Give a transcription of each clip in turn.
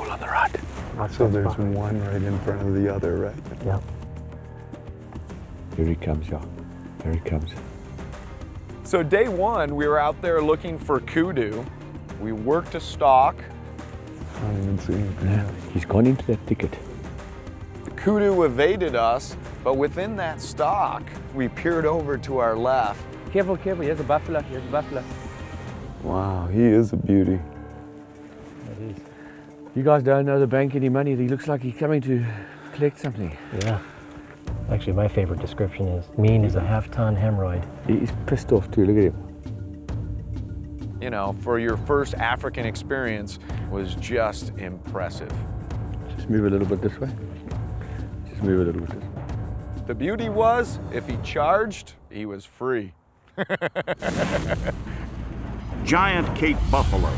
bull on the right. Ah, that's So there's behind. one right in front of the other, right? Yeah. Here he comes, y'all. Here he comes. So day one, we were out there looking for kudu. We worked a stalk. I don't even see him. Yeah, he's gone into that thicket. The kudu evaded us, but within that stalk, we peered over to our left. Careful, careful. Here's a buffalo. Here's a buffalo. Wow, he is a beauty. You guys don't know the bank any money. He looks like he's coming to collect something. Yeah. Actually, my favorite description is mean as a half-ton hemorrhoid. He's pissed off too. Look at him. You know, for your first African experience was just impressive. Just move a little bit this way. Just move a little bit this way. The beauty was, if he charged, he was free. Giant Cape Buffalo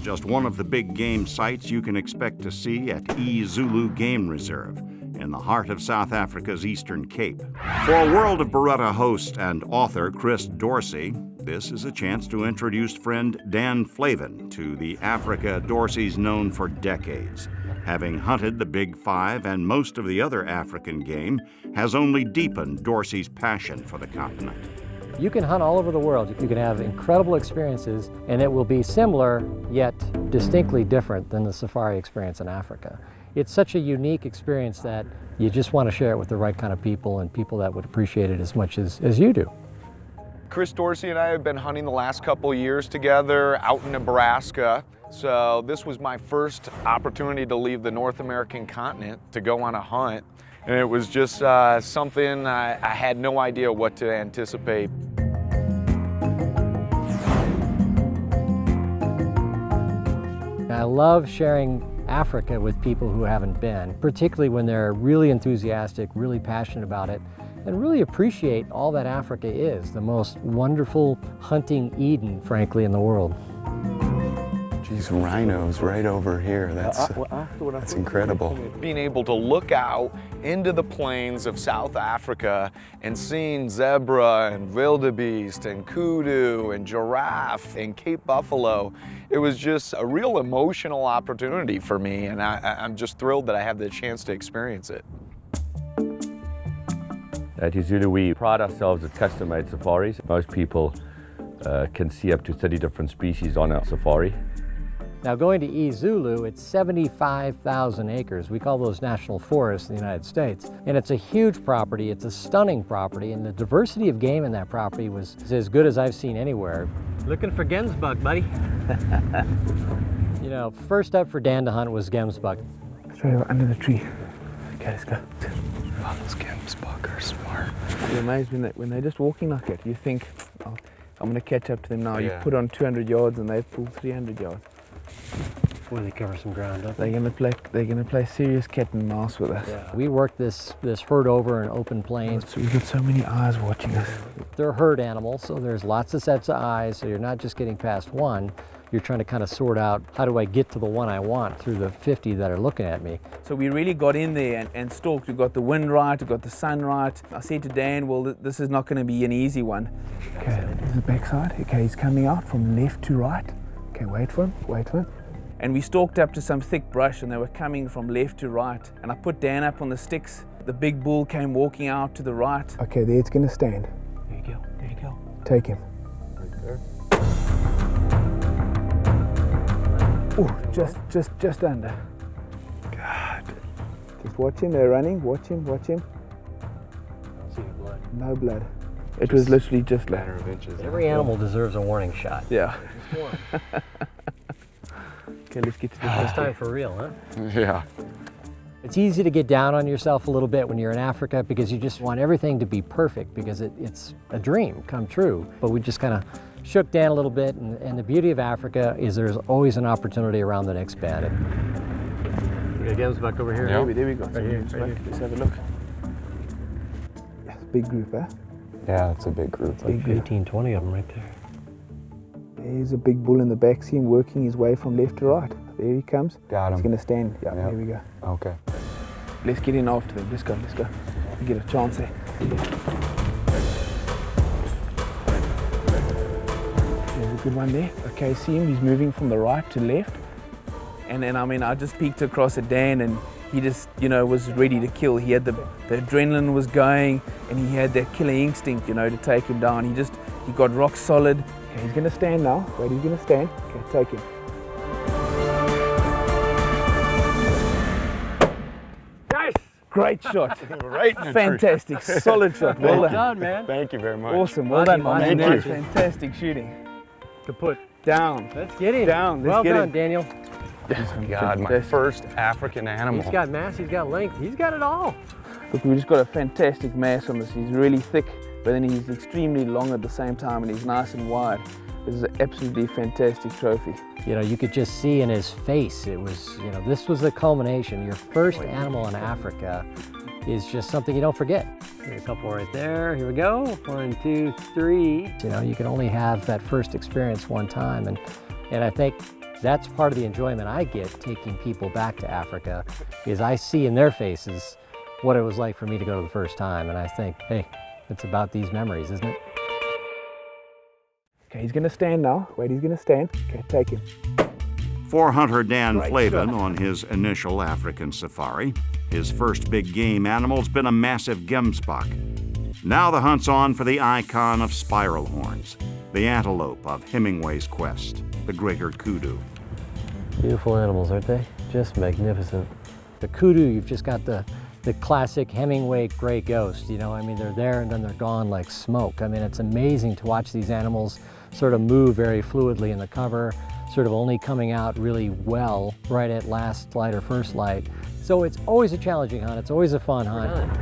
just one of the big game sites you can expect to see at E Zulu Game Reserve in the heart of South Africa's Eastern Cape. For World of Beretta host and author Chris Dorsey, this is a chance to introduce friend Dan Flavin to the Africa Dorsey's known for decades. Having hunted the Big Five and most of the other African game, has only deepened Dorsey's passion for the continent. You can hunt all over the world. You can have incredible experiences, and it will be similar yet distinctly different than the safari experience in Africa. It's such a unique experience that you just want to share it with the right kind of people and people that would appreciate it as much as, as you do. Chris Dorsey and I have been hunting the last couple years together out in Nebraska. So this was my first opportunity to leave the North American continent to go on a hunt. And it was just uh, something I, I had no idea what to anticipate. I love sharing Africa with people who haven't been, particularly when they're really enthusiastic, really passionate about it, and really appreciate all that Africa is, the most wonderful hunting Eden, frankly, in the world. Geez, rhinos right over here. That's, that's incredible. Being able to look out into the plains of South Africa and seeing zebra and wildebeest and kudu and giraffe and Cape buffalo, it was just a real emotional opportunity for me and I, I- I'm just thrilled that I had the chance to experience it. At Izulu, we pride ourselves at custom-made safaris. Most people uh, can see up to 30 different species on our safari. Now going to eZulu, it's 75,000 acres. We call those national forests in the United States. And it's a huge property, it's a stunning property, and the diversity of game in that property was as good as I've seen anywhere. Looking for gemsbok, buddy. you know, first up for Dan to hunt was gemsbok. Straight over under the tree. Okay, let's go. Oh, those gemsbok are smart. You're amazed when, they, when they're just walking like that. You think, oh, I'm going to catch up to them now. You put on 200 yards and they pull 300 yards. Boy, they cover some ground, don't They're going to play. They're going to play serious cat and mouse with us. We work this, this herd over in open plains. So we've got so many eyes watching us. They're herd animals, so there's lots of sets of eyes, so you're not just getting past one. You're trying to kind of sort out how do I get to the one I want through the 50 that are looking at me. So we really got in there and, and stalked. We got the wind right, we got the sun right. I said to Dan, well, th- this is not going to be an easy one. Okay, this is the backside. Okay, he's coming out from left to right. Okay, wait for him. Wait for him. And we stalked up to some thick brush and they were coming from left to right. And I put Dan up on the sticks. The big bull came walking out to the right. Okay, there it's going to stand. There you go, there you go. Take him. Right Oh, just, just, just under. God. Just watch him. They're running. Watch him. Watch him. See the blood. No blood. It was literally just like. Matter of inches. Every animal deserves a warning shot. Yeah. okay, let's get to the This time for real, huh? Yeah. It's easy to get down on yourself a little bit when you're in Africa because you just want everything to be perfect because it, it's a dream come true. But we just kind of shook down a little bit, and, and the beauty of Africa is there's always an opportunity around the next bend. We got gemsbok over here. Yeah. There we go. Right here, right here. Let's have a look. Yes, big group, eh? Yeah, it's a big group. Big group. 15, 20 of them right there. There's a big bull in the back. See him working his way from left to right. There he comes. Got He's him. going to stand. Yeah, Yeah. there we go. Okay. Let's get in after them. Let's go. Let's go. We get a chance there. There's a good one there. Okay, see him. He's moving from the right to left. And then, I mean, I just peeked across at Dan and he just, you know, was ready to kill. He had the, the adrenaline was going and he had that killer instinct, you know, to take him down. He just, he got rock solid. Okay, he's gonna stand now. Wait, he's gonna stand. Okay, take him. Nice! Great shot. right in the tree. Fantastic. Solid shot. Well done. done, man. Thank you very much. Awesome. Well done, Monty, man. Thank you. Fantastic shooting. Kaput. Down. Let's get it. Down, let's well get done, him. Daniel. God, my first African animal. He's got mass, he's got length, he's got it all. Look, we just got a fantastic mass on this. He's really thick, but then he's extremely long at the same time and he's nice and wide. This is an absolutely fantastic trophy. You know, you could just see in his face, it was, you know, this was the culmination. Your first animal in Africa is just something you don't forget. A couple right there. Here we go. One, two, three. You know, you can only have that first experience one time. And, and I think that's part of the enjoyment I get taking people back to Africa is I see in their faces what it was like for me to go the first time. And I think, hey, it's about these memories, isn't it? Okay, he's gonna stand now. Wait, he's gonna stand. Okay, take him. For hunter Dan Flavin on his initial African safari, his first big game animal's been a massive gemsbok. Now the hunt's on for the icon of spiral horns, the antelope of Hemingway's quest, the greater kudu. Beautiful animals, aren't they? Just magnificent. The kudu, you've just got the, the classic Hemingway gray ghost. You know, I mean, they're there and then they're gone like smoke. I mean, it's amazing to watch these animals sort of move very fluidly in the cover, sort of only coming out really well right at last light or first light. So it's always a challenging hunt. It's always a fun hunt.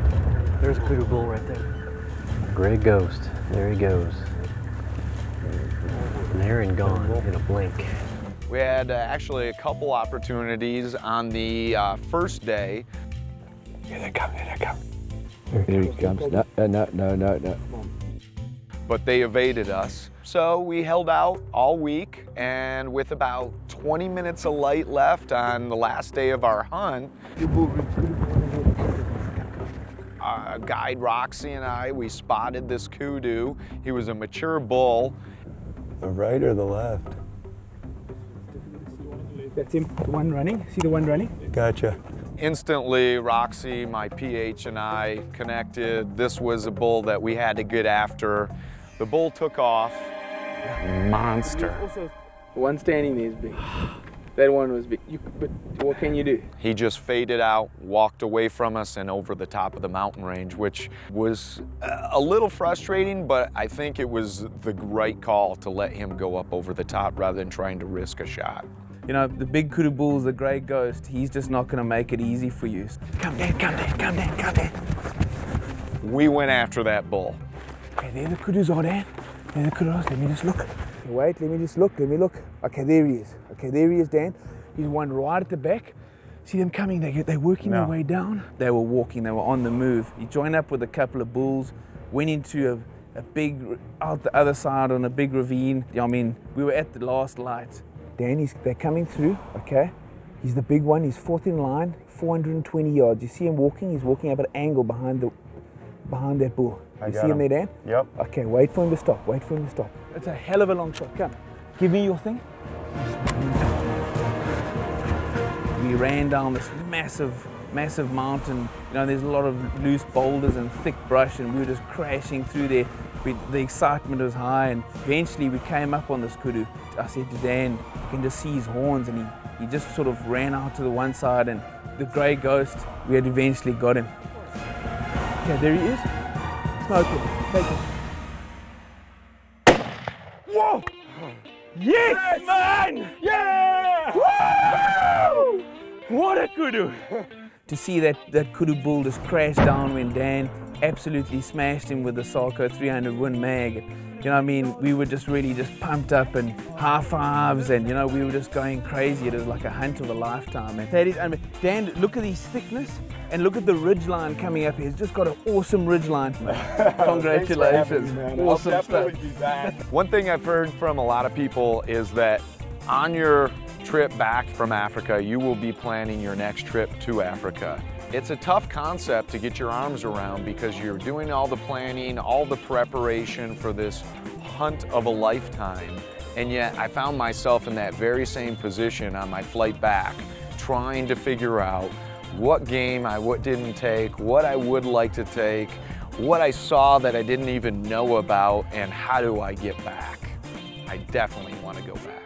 There's a kudu bull right there. Gray ghost. There he goes. There and gone in a blink. We had uh, actually a couple opportunities on the uh, first day. Here they come, here they come. Here he comes. No, no, no, no, no, no. but they evaded us. So we held out all week, and with about 20 minutes of light left on the last day of our hunt, uh, guide Roxy and I, we spotted this kudu. He was a mature bull. The right or the left? That's him, the one running. See the one running? Gotcha. Instantly, Roxy, my PH, and I connected. This was a bull that we had to get after. The bull took off. Monster. One standing there is big. That one was big. You, but what can you do? He just faded out, walked away from us and over the top of the mountain range, which was uh, a little frustrating, but I think it was the right call to let him go up over the top rather than trying to risk a shot. You know, the big kudu bull's the grey ghost. He's just not going to make it easy for you. Come down, come down, come down, come down. We went after that bull. Okay, there the kudus are, Dan. There the kudus. Let me just look. Okay, wait, let me just look, let me look. Okay, there he is. Okay, there he is, Dan. He's one right at the back. See them coming, they, they're working their way down. They were walking, they were on the move. He joined up with a couple of bulls, went into a, a big, out the other side on a big ravine. I mean, we were at the last light. Dan, he's, they're coming through, okay? He's the big one, he's fourth in line, 420 yards. You see him walking, he's walking up at an angle behind the behind that bull. I you got see him him. there, Dan? Yep. Okay, wait for him to stop, wait for him to stop. It's a hell of a long shot, come. Give me your thing. We ran down this massive, massive mountain. You know, there's a lot of loose boulders and thick brush, and we were just crashing through there. We, the excitement was high, and eventually we came up on this kudu. I said to Dan, you can just see his horns, and he, he just sort of ran out to the one side, and the grey ghost, we had eventually got him. Okay, there he is. Smoke him, take him. Whoa! Yes, man! Yeah! Woo! What a kudu! to see that, that kudu bull just crash down when Dan absolutely smashed him with the Sako 300 Win Mag. You know, I mean, we were just really just pumped up and high fives, and you know, we were just going crazy. It was like a hunt of a lifetime. And that is, I mean, Dan, look at his thickness and look at the ridge line coming up here. He's just got an awesome ridge line. Congratulations. awesome stuff. One thing I've heard from a lot of people is that on your trip back from Africa, you will be planning your next trip to Africa. It's a tough concept to get your arms around because you're doing all the planning, all the preparation for this hunt of a lifetime. And yet I found myself in that very same position on my flight back, trying to figure out what game I didn't take, what I would like to take, what I saw that I didn't even know about, and how do I get back. I definitely want to go back.